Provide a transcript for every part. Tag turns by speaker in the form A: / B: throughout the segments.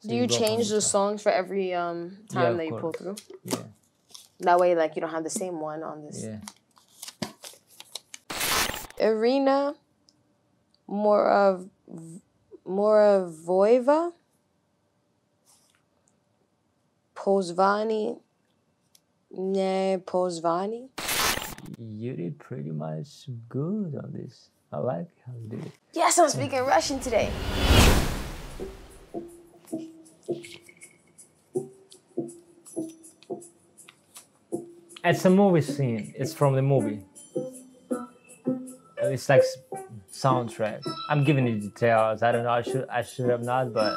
A: So
B: Do you
A: go
B: change the songs for every um time
A: of
B: that you pull through?
A: Yeah,
B: That way, like you don't have the same one on this.
A: yeah.
B: Irina more of Muravyova Pozvani Ne Pozvani.
A: You did pretty much good on this. I like how you did it.
B: Yes, I'm speaking Russian today.
A: It's a movie scene. It's from the movie. It's like soundtrack. I'm giving you details. I don't know. I should I should have not, but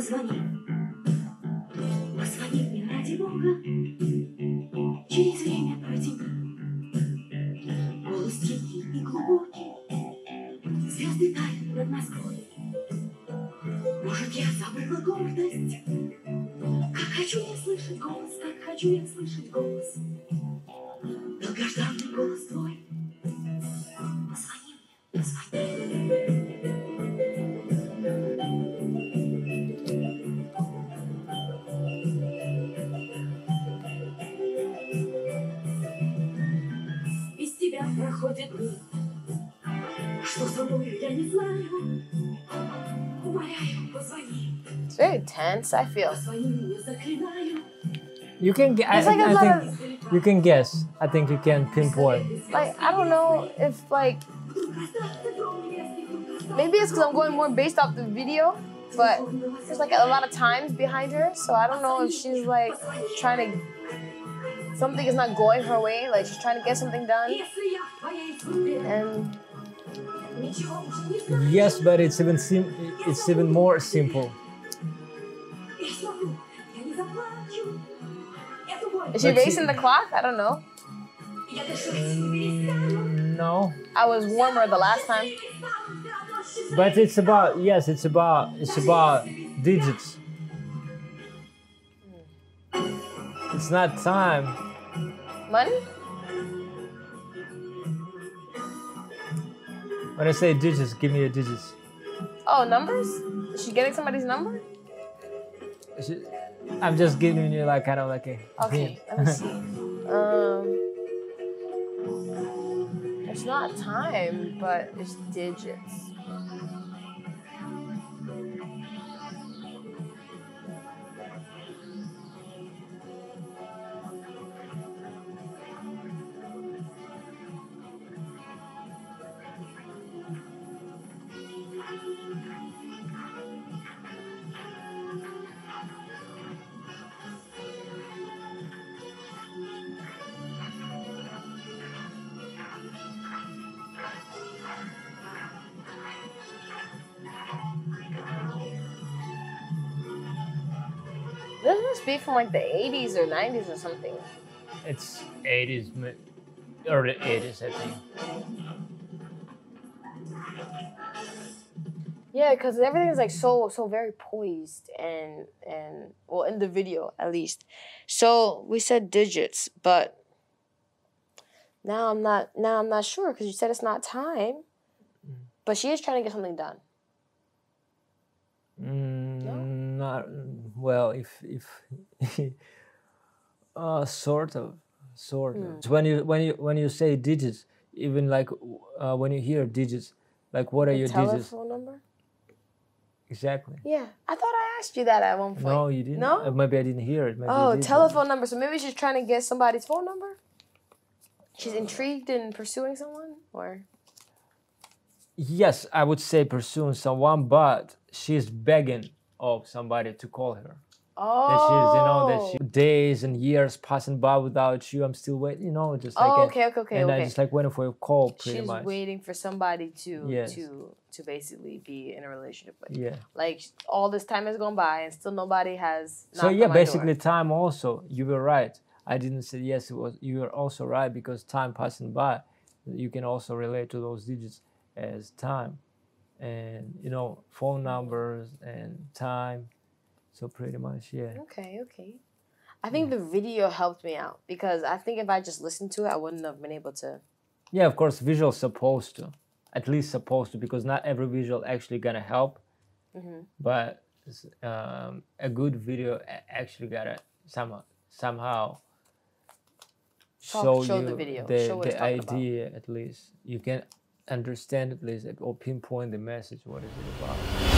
C: позвони. Позвони мне ради Бога. Через время протяни. Голос тихий и глубокий. Звезды тают над Москвой. Может, я забыла гордость? Как хочу я слышать голос, как хочу я слышать голос. Долгожданный голос твой. Позвони мне, позвони. Без тебя проходят дни. Что со мною, я не знаю. Умоляю, позвони.
B: It's very tense, I feel.
C: Позвони мне, заклинаю.
A: you can get. I,
B: It's like a
A: I
B: lot
A: think you can guess. I think you can pinpoint.
B: Like I don't know if like maybe it's because I'm going more based off the video, but there's like a lot of times behind her, so I don't know if she's like trying to something is not going her way, like she's trying to get something done. And
A: yes, but it's even sim- it's even more simple.
B: Is she
A: but
B: racing the clock? I don't know.
C: Mm,
A: no.
B: I was warmer the last time.
A: But it's about yes, it's about it's about digits. It's not time.
B: Money?
A: When I say digits, give me your digits.
B: Oh, numbers? Is she getting somebody's number?
A: Sh- I'm just giving you like kind of like a
B: Okay, let me see. Um, it's not time, but it's digits. This must be from like the 80s or 90s or something.
A: It's 80s, or early 80s, I think.
B: Yeah, because everything's like so so very poised and and well in the video at least. So we said digits, but now I'm not now I'm not sure because you said it's not time. But she is trying to get something done.
A: Mm, Not well. If if uh, sort of, sort of. So when you when you when you say digits, even like uh, when you hear digits, like what are
B: The
A: your
B: telephone
A: digits
B: number?
A: exactly?
B: Yeah, I thought I asked you that at one point.
A: No, you didn't.
B: No?
A: Uh, maybe I didn't hear it. Maybe
B: Oh, telephone number. So maybe she's trying to get somebody's phone number. She's intrigued in pursuing someone, or
A: yes, I would say pursuing someone, but she's begging of somebody to call her.
B: oh,
A: That she's, you know, that she, oh. days and years passing by without you. I'm still waiting, you know, just like.
B: oh, okay, okay, okay,
A: and I
B: okay.
A: just like waiting for a call, pretty
B: She's
A: much.
B: waiting for somebody to
A: Yes.
B: to to basically be in a relationship with.
A: Yeah.
B: Like all this time has gone by and still nobody has.
A: So yeah,
B: my door.
A: basically time also. You were right. I didn't say yes. It was you were also right because time passing by, you can also relate to those digits as time, and you know phone numbers and time. So pretty much yeah.
B: Okay, okay. I think the video helped me out because I think if I just listened to it, I wouldn't have been able to.
A: Yeah, of course, visual supposed to, at least supposed to, because not every visual actually gonna help.
B: Mhm.
A: But um, a good video actually gotta somehow somehow
B: Talk-
A: show,
B: show
A: you
B: the video,
A: the,
B: show
A: the
B: talking about.
A: idea at least. You can understand at least or pinpoint the message. What is it about?